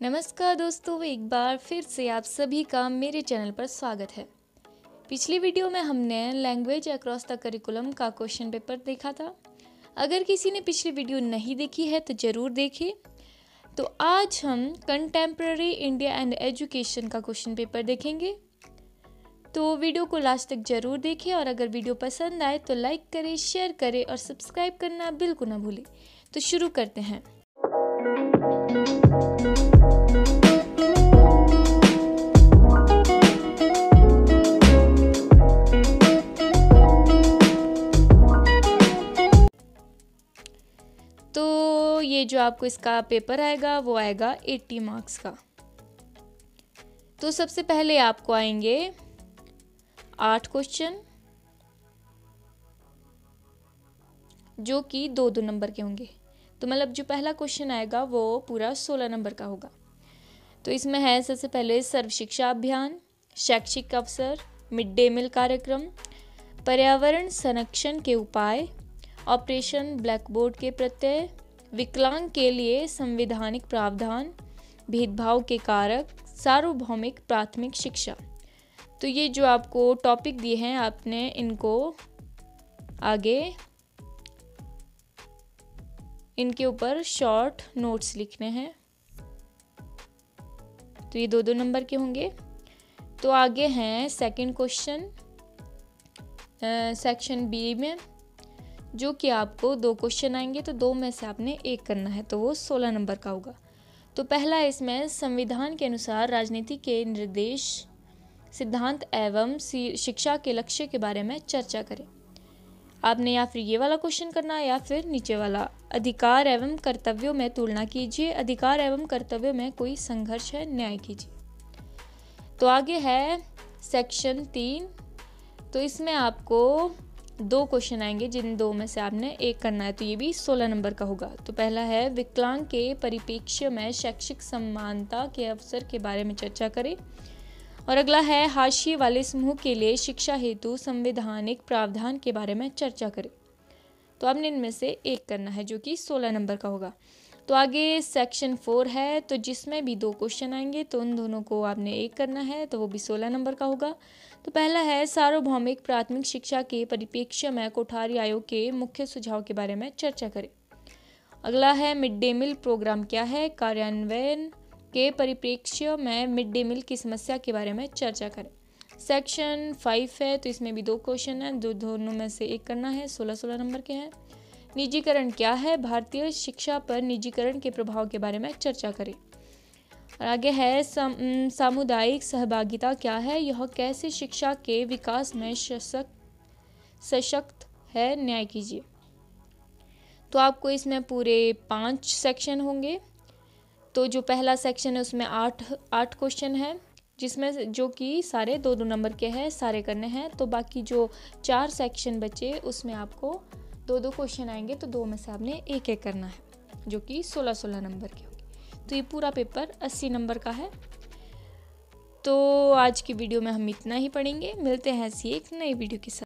नमस्कार दोस्तों, एक बार फिर से आप सभी का मेरे चैनल पर स्वागत है। पिछली वीडियो में हमने लैंग्वेज अक्रॉस द करिकुलम का क्वेश्चन पेपर देखा था। अगर किसी ने पिछली वीडियो नहीं देखी है तो ज़रूर देखें तो आज हम कंटेम्प्ररी इंडिया एंड एजुकेशन का क्वेश्चन पेपर देखेंगे। तो वीडियो को लास्ट तक ज़रूर देखें और अगर वीडियो पसंद आए तो लाइक करें शेयर करें और सब्सक्राइब करना बिल्कुल ना भूलें। तो शुरू करते हैं। ये जो आपको इसका पेपर आएगा, वो आएगा 80 मार्क्स का। तो सबसे पहले आपको आएँगे आठ क्वेश्चन जो कि दो दो नंबर के होंगे। तो मतलब जो पहला क्वेश्चन आएगा, वो पूरा सोलह नंबर का होगा। तो इसमें है सबसे पहले सर्व शिक्षा अभियान, शैक्षिक अवसर मिड डे मील कार्यक्रम, पर्यावरण संरक्षण के उपाय ऑपरेशन ब्लैक बोर्ड के प्रत्यय विकलांग के लिए संविधानिक प्रावधान, भेदभाव के कारक, सार्वभौमिक प्राथमिक शिक्षा। तो ये जो आपको टॉपिक दिए हैं, आपने इनको आगे इनके ऊपर शॉर्ट नोट्स लिखने हैं। तो ये दो दो नंबर के होंगे। तो आगे हैं सेकंड क्वेश्चन सेक्शन बी में। जो कि आपको दो क्वेश्चन आएँगे तो दो में से आपने एक करना है तो वो सोलह नंबर का होगा। तो पहला इसमें संविधान के अनुसार राजनीति के निर्देश, सिद्धांत एवं शिक्षा के लक्ष्य के बारे में चर्चा करें। आपने या फिर ये वाला क्वेश्चन करना है, या फिर नीचे वाला। अधिकार एवं कर्तव्यों में तुलना कीजिए। अधिकार एवं कर्तव्यों में कोई संघर्ष है, न्याय कीजिए। तो आगे है सेक्शन तीन। तो इसमें आपको दो क्वेश्चन आएँगे, जिन दो में से आपने एक करना है तो ये भी सोलह नंबर का होगा। तो पहला है, विकलांग के परिप्रेक्ष्य में शैक्षिक समानता के अवसर के बारे में चर्चा करें। और अगला है, हाशिए वाले समूह के लिए शिक्षा हेतु संवैधानिक प्रावधान के बारे में चर्चा करें। तो आपने इनमें से एक करना है, जो कि सोलह नंबर का होगा। तो आगे सेक्शन फोर है तो जिसमें भी दो क्वेश्चन आएँगे तो उन दोनों को आपने एक करना है तो वो भी सोलह नंबर का होगा। तो पहला है, सार्वभौमिक प्राथमिक शिक्षा के परिप्रेक्ष्य में कोठारी आयोग के मुख्य सुझाव के बारे में चर्चा करें। अगला है मिड डे मील प्रोग्राम क्या है? कार्यान्वयन के परिप्रेक्ष्य में मिड डे मील की समस्या के बारे में चर्चा करें। सेक्शन फाइव है तो इसमें भी दो क्वेश्चन हैं, दो दोनों में से एक करना है, सोलह सोलह नंबर के हैं। निजीकरण क्या है? भारतीय शिक्षा पर निजीकरण के प्रभाव के बारे में चर्चा करें। और आगे है सम, सामुदायिक सहभागिता क्या है? यह कैसे शिक्षा के विकास में सशक्त सशक्त है? न्याय कीजिए। तो आपको इसमें पूरे पाँच सेक्शन होंगे। तो जो पहला सेक्शन है उसमें आठ आठ क्वेश्चन है जिसमें जो कि सारे दो दो नंबर के हैं सारे करने हैं। तो बाकी जो चार सेक्शन बचे उसमें आपको दो दो क्वेश्चन आएँगे तो दो में से आपने एक एक करना है, जो कि सोलह सोलह नंबर के होंगे। तो ये पूरा पेपर अस्सी नंबर का है। तो आज की वीडियो में हम इतना ही पढ़ेंगे। मिलते हैं ऐसी एक नई वीडियो के साथ।